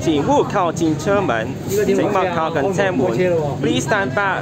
请勿靠近车门请勿靠近车门 please stand by